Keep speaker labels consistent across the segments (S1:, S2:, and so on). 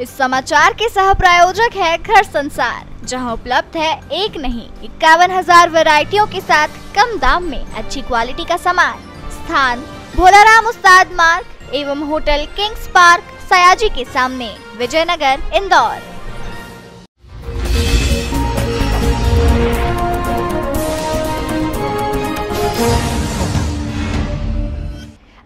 S1: इस समाचार के सह प्रायोजक है घर संसार, जहाँ उपलब्ध है एक नहीं, इक्यावन हज़ार वेराइटियों के साथ कम दाम में अच्छी क्वालिटी का सामान। स्थान, भोलाराम उस्ताद मार्ग एवं होटल किंग्स पार्क, सयाजी के सामने, विजयनगर, इंदौर।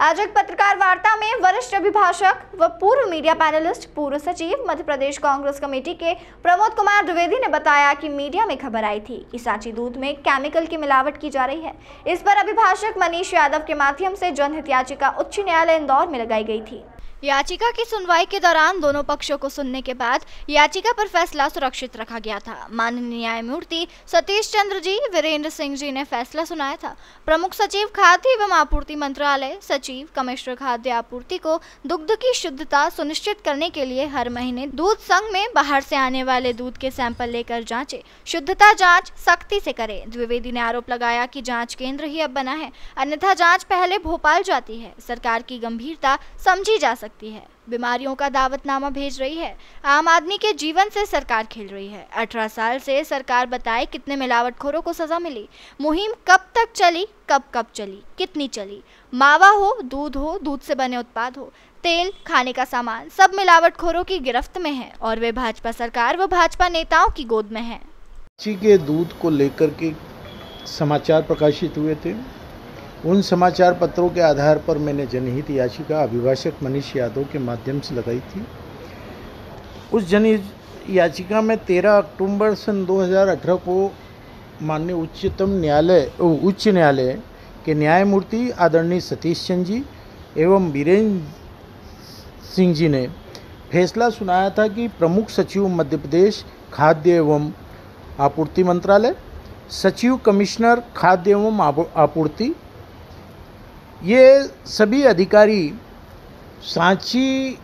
S1: आज एक पत्रकार वार्ता में वरिष्ठ अभिभाषक व पूर्व मीडिया पैनलिस्ट, पूर्व सचिव मध्य प्रदेश कांग्रेस कमेटी के प्रमोद कुमार द्विवेदी ने बताया कि मीडिया में खबर आई थी कि सांची दूध में केमिकल की मिलावट की जा रही है। इस पर अभिभाषक मनीष यादव के माध्यम से जनहित याचिका उच्च न्यायालय इंदौर में लगाई गई थी। याचिका की सुनवाई के दौरान दोनों पक्षों को सुनने के बाद याचिका पर फैसला सुरक्षित रखा गया था। माननीय न्यायमूर्ति सतीश चंद्र जी, वीरेंद्र सिंह जी ने फैसला सुनाया था। प्रमुख सचिव खाद्य एवं आपूर्ति मंत्रालय सचिव कमिश्नर खाद्य आपूर्ति को दुग्ध की शुद्धता सुनिश्चित करने के लिए हर महीने दूध संघ में बाहर से आने वाले दूध के सैंपल लेकर जाँचे। शुद्धता जाँच सख्ती से करे। द्विवेदी ने आरोप लगाया की जाँच केंद्र ही अब बना है। अन्यथा जाँच पहले भोपाल जाती है। सरकार की गंभीरता समझी जा सकती सकती है। बीमारियों का दावतनामा भेज रही है। आम आदमी के जीवन से सरकार खेल रही है। अठारह साल से सरकार बताए कितने मिलावटखोरों को सजा मिली। मुहिम कब तक चली, कब कब चली, कितनी चली? मावा हो, दूध हो, दूध से बने उत्पाद हो, तेल, खाने का सामान, सब मिलावटखोरों की गिरफ्त में है और वे भाजपा सरकार व भाजपा नेताओं की गोद में है।
S2: के दूध को लेकर के समाचार प्रकाशित हुए थे। उन समाचार पत्रों के आधार पर मैंने जनहित याचिका अभिभाषक मनीष यादव के माध्यम से लगाई थी। उस जनहित याचिका में 13 अक्टूबर सन 2018 को माननीय उच्चतम न्यायालय उच्च न्यायालय के न्यायमूर्ति आदरणीय सतीश चंद जी एवं बीरेन्द्र सिंह जी ने फैसला सुनाया था कि प्रमुख सचिव मध्य प्रदेश खाद्य एवं आपूर्ति मंत्रालय, सचिव कमिश्नर खाद्य एवं आपूर्ति ये सभी अधिकारी सांची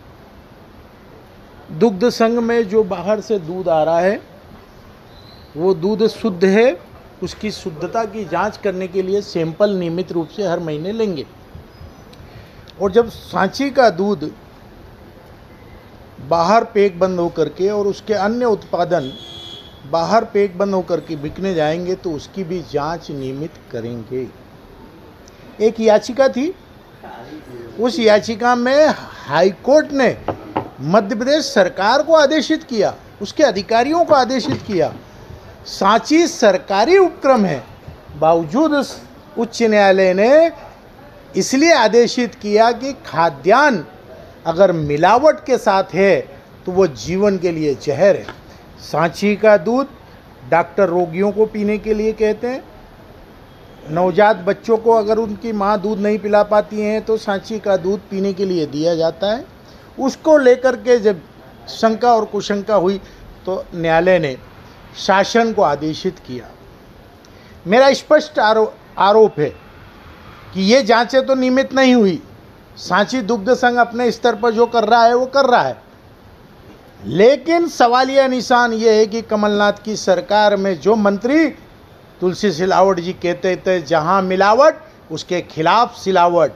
S2: दुग्ध संघ में जो बाहर से दूध आ रहा है, वो दूध शुद्ध है। उसकी शुद्धता की जाँच करने के लिए सैंपल नियमित रूप से हर महीने लेंगे। और जब सांची का दूध बाहर पेक बंद होकर के और उसके अन्य उत्पादन बाहर पेक बंद होकर के बिकने जाएँगे तो उसकी भी जाँच नियमित करेंगे। एक याचिका थी। उस याचिका में हाईकोर्ट ने मध्य प्रदेश सरकार को आदेशित किया, उसके अधिकारियों को आदेशित किया। सांची सरकारी उपक्रम है, बावजूद उच्च न्यायालय ने इसलिए आदेशित किया कि खाद्यान्न अगर मिलावट के साथ है तो वो जीवन के लिए जहर है। सांची का दूध डॉक्टर रोगियों को पीने के लिए कहते हैं नवजात बच्चों को अगर उनकी माँ दूध नहीं पिला पाती हैं तो सांची का दूध पीने के लिए दिया जाता है। उसको लेकर के जब शंका और कुशंका हुई तो न्यायालय ने शासन को आदेशित किया। मेरा स्पष्ट आरो, आरोप है कि ये जांचें तो नियमित नहीं हुई। सांची दुग्ध संघ अपने स्तर पर जो कर रहा है वो कर रहा है। लेकिन सवालिया निशान ये है कि कमलनाथ की सरकार में जो मंत्री तुलसी सिलावट जी कहते थे, जहाँ मिलावट, उसके खिलाफ सिलावट।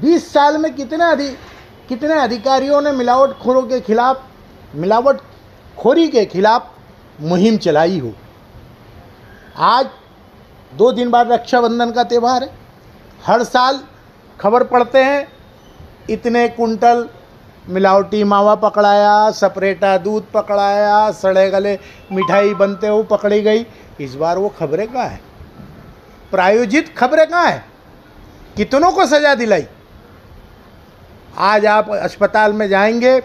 S2: 20 साल में कितने अधि, कितने अधिकारियों ने मिलावट खोरों के खिलाफ मिलावट खोरी के खिलाफ मुहिम चलाई हो? आज दो दिन बाद रक्षाबंधन का त्यौहार है। हर साल खबर पढ़ते हैं, इतने कुंटल मिलावटी मावा पकड़ाया सपरेटा दूध पकड़ाया, सड़े गले मिठाई बनते हुए पकड़ी गई। इस बार वो खबरें कहाँ है? प्रायोजित खबरें कहाँ है? कितनों को सज़ा दिलाई? आज आप अस्पताल में जाएँगे,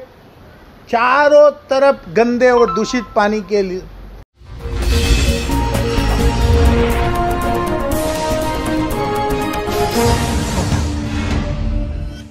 S2: चारों तरफ़ गंदे और दूषित पानी के लिए।